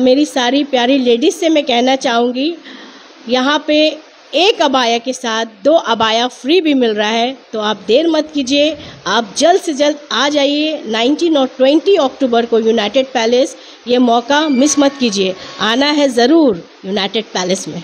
मेरी सारी प्यारी लेडीज़ से मैं कहना चाहूँगी, यहाँ पे एक अबाया के साथ दो अबाया फ्री भी मिल रहा है तो आप देर मत कीजिए, आप जल्द से जल्द आ जाइए 19 और 20 अक्टूबर को यूनाइटेड पैलेस, ये मौका मिस मत कीजिए, आना है ज़रूर यूनाइटेड पैलेस में।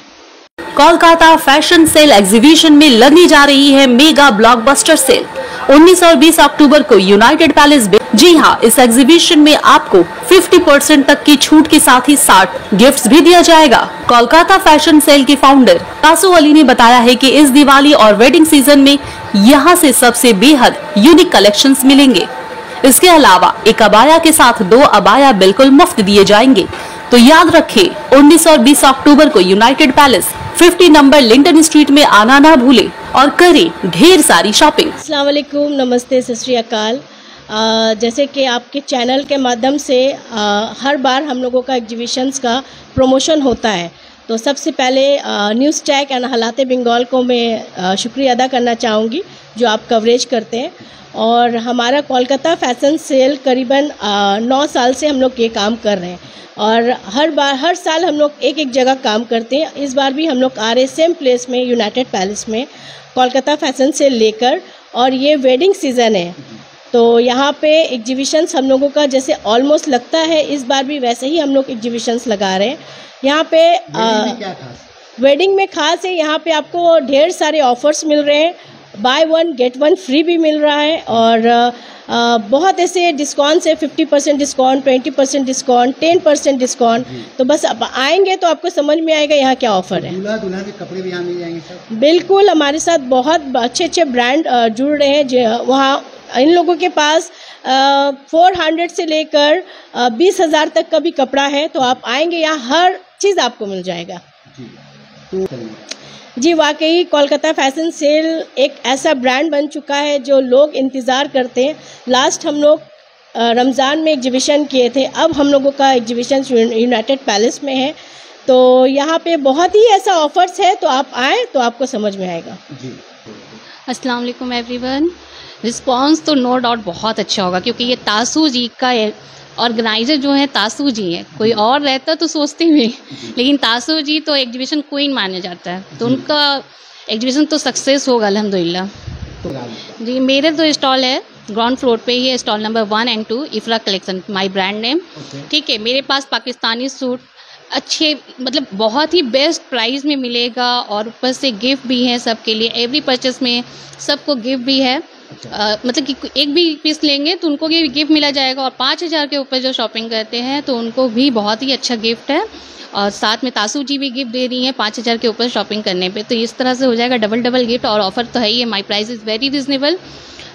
कोलकाता फ़ैशन सेल एग्जीबिशन में लगने जा रही है मेगा ब्लॉकबस्टर सेल। 19 और 20 अक्टूबर को यूनाइटेड पैलेस में जी हाँ इस एग्जीबिशन में आपको 50 परसेंट तक की छूट के साथ ही 60 गिफ्ट्स भी दिया जाएगा। कोलकाता फ़ैशन सेल के फाउंडर कासू अली ने बताया है कि इस दिवाली और वेडिंग सीज़न में यहाँ से सबसे बेहद यूनिक कलेक्शंस मिलेंगे। इसके अलावा एक अबाया के साथ दो अबाया बिल्कुल मुफ़्त दिए जाएँगे। तो याद रखें 19 और 20 अक्टूबर को united palace 50 number Linton street में आना ना भूले और करें ढेर सारी शॉपिंग। असलाकुम नमस्ते सत श्रीकाल जैसे कि आपके चैनल के माध्यम से आ, हर बार हम लोगों का एग्जीबिशंस का प्रमोशन होता है। तो सबसे पहले न्यूज़ टैग एंड हालात बंगाल को मैं शुक्रिया अदा करना चाहूँगी, जो आप कवरेज करते हैं। और हमारा कोलकाता फ़ैशन सेल करीबन नौ साल से हम लोग ये काम कर रहे हैं। और हर बार, हर साल हम लोग एक एक जगह काम करते हैं। इस बार भी हम लोग आ रहे सेम प्लेस में यूनाइटेड पैलेस में, कोलकाता फ़ैशन सेल लेकर। और ये वेडिंग सीज़न है। तो यहाँ पे एग्जीबिशंस हम लोगों का जैसे ऑलमोस्ट लगता है इस बार भी वैसे ही हम लोग एग्जीबिशंस लगा रहे हैं। यहाँ पे वेडिंग में खास? में खास है यहाँ पे आपको ढेर सारे ऑफर्स मिल रहे हैं। Buy one get one free भी मिल रहा है और अ, बहुत ऐसे डिस्काउंट्स है fifty percent discount twenty percent discount ten percent discount तो बस आप आएँगे तो आपको समझ में आएगा यहाँ क्या ऑफ़र है। दूल्हा दुल्हन के कपड़े भी यहाँ मिल जाएँगे सर? बिल्कुल हमारे साथ बहुत अच्छे अच्छे ब्रांड जुड़ रहे हैं जो वहाँ इन लोगों के पास फोर हंड्रेड से लेकर बीस हज़ार तक का भी कपड़ा है तो आप आएँगे यहाँ हर चीज़ आपको मिल जाएगा। जी। तो चलिए जी वाकई कोलकाता फ़ैशन सेल एक ऐसा ब्रांड बन चुका है जो लोग इंतज़ार करते हैं। लास्ट हम लोग रमज़ान में एग्जीबिशन किए थे अब हम लोगों का एग्जीबिशन यूनाइटेड पैलेस में है। तो यहाँ पे बहुत ही ऐसा ऑफर्स है तो आप आएँ तो आपको समझ में आएगा। जी। अस्सलाम वालेकुम एवरीवन रिस्पांस तो नो डाउट बहुत अच्छा होगा क्योंकि ये तासू जी का ऑर्गेनाइजर जो है तासू जी है। कोई और रहता तो सोचते भी। लेकिन तासू जी तो एग्जीबिशन क्वीन माना जाता है। तो उनका एग्जीबिशन तो सक्सेस होगा लीजिए। जी मेरे तो स्टॉल है ग्राउंड फ्लोर पे ही है stall number one and two Ifra collection my brand name. ठीक है मेरे पास पाकिस्तानी सूट अच्छे मतलब बहुत ही बेस्ट प्राइस में मिलेगा और ऊपर से गिफ्ट भी है सबके लिए। एवरी परचेस में सबको गिफ्ट भी है। अच्छा मतलब कि एक भी पीस लेंगे तो उनको ये गिफ्ट मिला जाएगा और पाँच हज़ार के ऊपर जो शॉपिंग करते हैं तो उनको भी बहुत ही अच्छा गिफ्ट है। और साथ में तासू जी भी गिफ्ट दे रही हैं पाँच हज़ार के ऊपर शॉपिंग करने पे। तो इस तरह से हो जाएगा डबल डबल गिफ्ट और ऑफ़र तो है ही है। My price is very reasonable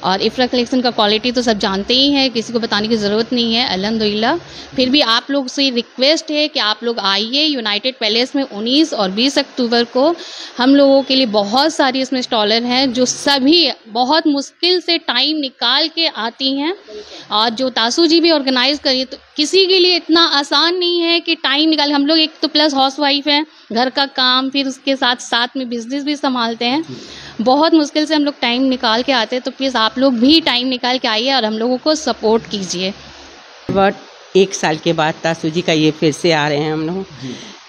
और इफ्रा कलेक्शन का क्वालिटी तो सब जानते ही हैं, किसी को बताने की ज़रूरत नहीं है अलहमदिल्ला फिर भी आप लोग से रिक्वेस्ट है कि आप लोग आइए यूनाइटेड पैलेस में 19 और 20 अक्टूबर को। हम लोगों के लिए बहुत सारी इसमें स्टॉलर हैं, जो सभी बहुत मुश्किल से टाइम निकाल के आती हैं। और जो तासू जी भी ऑर्गेनाइज करिए तो किसी के लिए इतना आसान नहीं है कि टाइम निकाल हम लोग एक तो प्लस हाउस वाइफ हैं, घर का काम, फिर उसके साथ साथ में बिज़नेस भी संभालते हैं। बहुत मुश्किल से हम लोग टाइम निकाल के आते हैं तो प्लीज़ आप लोग भी टाइम निकाल के आइए और हम लोगों को सपोर्ट कीजिए। अबाउट एक साल के बाद तासू जी का ये फिर से आ रहे हैं हम लोग।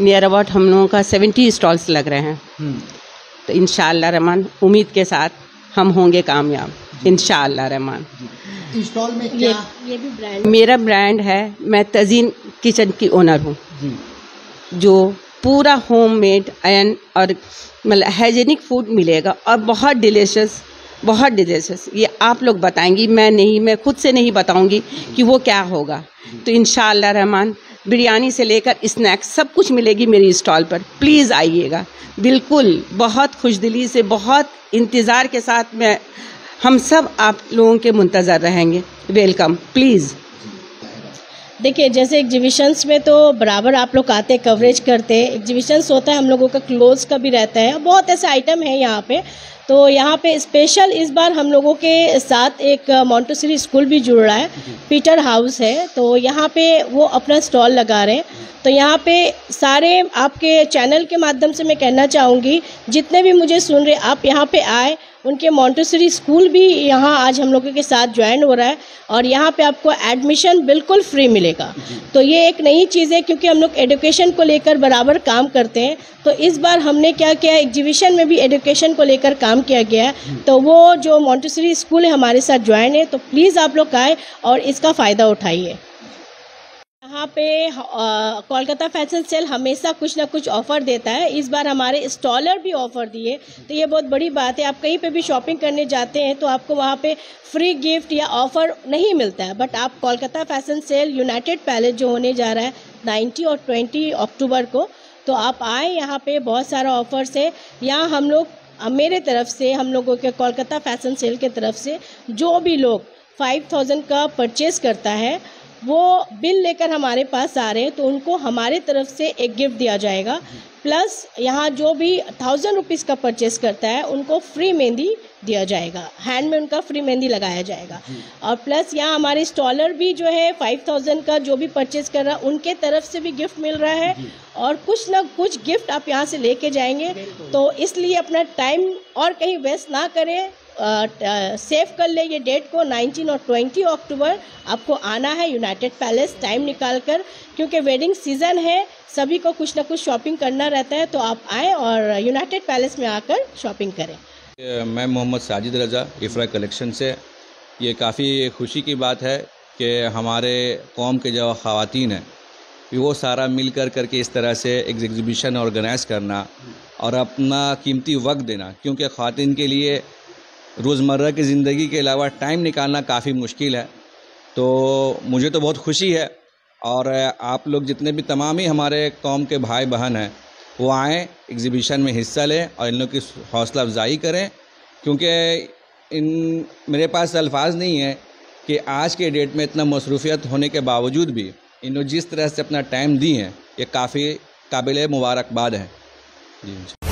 नियर अबाउट हम लोगों का सेवेंटी स्टॉल्स लग रहे हैं। हम्म। तो इन रहमान उम्मीद के साथ हम होंगे कामयाब। इन रहमान। स्टॉल में क्या ये ये भी ब्रांड मेरा ब्रांड है मैं तजीन किचन की ओनर हूँ। जो पूरा होम मेड एंड और मतलब हाइजेनिक फ़ूड मिलेगा। और बहुत डिलीशियस बहुत डिलीशियस ये आप लोग बताएँगी, मैं नहीं, मैं खुद से नहीं बताऊँगी कि वो क्या होगा। तो इन रहमान, बिरयानी से लेकर स्नैक्स सब कुछ मिलेगी मेरी स्टॉल पर। प्लीज़ आइएगा। बिल्कुल, बहुत खुश दिली से, बहुत इंतज़ार के साथ मैं, हम सब आप लोगों के मुंतज़र रहेंगे। वेलकम प्लीज़ देखिए जैसे एग्जीबिशंस में तो बराबर आप लोग आते कवरेज करते। एग्जीबिशंस होता है हम लोगों का क्लोज का भी रहता है। बहुत ऐसे आइटम है यहाँ पे। तो यहाँ पे स्पेशल इस बार हम लोगों के साथ एक मॉन्टोसरी स्कूल भी जुड़ रहा है। पीटर हाउस है। तो यहाँ पे वो अपना स्टॉल लगा रहे हैं। तो यहाँ पे सारे आपके चैनल के माध्यम से मैं कहना चाहूँगी जितने भी मुझे सुन रहे आप यहाँ पे आए उनके मॉन्टेसरी स्कूल भी यहाँ आज हम लोगों के साथ ज्वाइन हो रहा है और यहाँ पे आपको एडमिशन बिल्कुल फ्री मिलेगा। तो ये एक नई चीज़ है क्योंकि हम लोग एडुकेशन को लेकर बराबर काम करते हैं। तो इस बार हमने क्या किया एग्जीबिशन में भी एडुकेशन को लेकर काम किया गया है। तो वो जो मॉन्टेसरी स्कूल है हमारे साथ ज्वाइन है। तो प्लीज़ आप लोग आए और इसका फ़ायदा उठाइए। यहाँ पे कोलकाता फ़ैशन सेल हमेशा कुछ ना कुछ ऑफ़र देता है। इस बार हमारे स्टॉलर भी ऑफ़र दिए। तो ये बहुत बड़ी बात है। आप कहीं पे भी शॉपिंग करने जाते हैं तो आपको वहाँ पे फ्री गिफ्ट या ऑफ़र नहीं मिलता है। बट आप Kolkata fashion sale united palace जो होने जा रहा है 90 और 20 अक्टूबर को तो आप आए यहाँ पे, बहुत सारा ऑफर्स है। यहाँ हम लोग, मेरे तरफ़ से, हम लोगों के कोलकाता फ़ैशन सेल के तरफ़ से, जो भी लोग 5000 का परचेज करता है वो बिल लेकर हमारे पास आ रहे हैं तो उनको हमारे तरफ़ से एक गिफ्ट दिया जाएगा। प्लस यहाँ जो भी थाउज़ेंड रुपीज़ का परचेस करता है उनको फ्री मेहंदी दिया जाएगा। हैंड में उनका फ्री मेहंदी लगाया जाएगा। और प्लस यहाँ हमारे स्टॉलर भी जो है फाइव थाउज़ेंड का जो भी परचेस कर रहा है उनके तरफ़ से भी गिफ्ट मिल रहा है। और कुछ ना कुछ गिफ्ट आप यहाँ से लेके जाएँगे तो इसलिए अपना टाइम और कहीं वेस्ट ना करें। सेव कर ले ये डेट को 19 और 20 अक्टूबर आपको आना है यूनाइटेड पैलेस टाइम निकाल कर क्योंकि वेडिंग सीज़न है, सभी को कुछ ना कुछ शॉपिंग करना रहता है तो आप आएँ और यूनाइटेड पैलेस में आकर शॉपिंग करें। मैं मोहम्मद साजिद रज़ा, इफ्रा कलेक्शन से। ये काफ़ी खुशी की बात है कि हमारे कौम के जो ख़वातीन हैं, वो सारा मिल कर करके इस तरह से एग्ज़िबिशन ऑर्गेनाइज करना और अपना कीमती वक्त देना, क्योंकि ख़वातीन के लिए रोज़मर्रा की ज़िंदगी के अलावा टाइम निकालना काफ़ी मुश्किल है। तो मुझे तो बहुत खुशी है और आप लोग जितने भी तमाम ही हमारे कौम के भाई बहन हैं, वो आएँ एग्ज़िबिशन में हिस्सा लें और इन लोग की हौसला अफजाई करें, क्योंकि इन, मेरे पास अल्फाज नहीं है कि आज के डेट में इतना मसरूफियत होने के बावजूद भी इन जिस तरह से अपना टाइम दी हैं, ये काफ़ी काबिल मुबारकबाद है जी।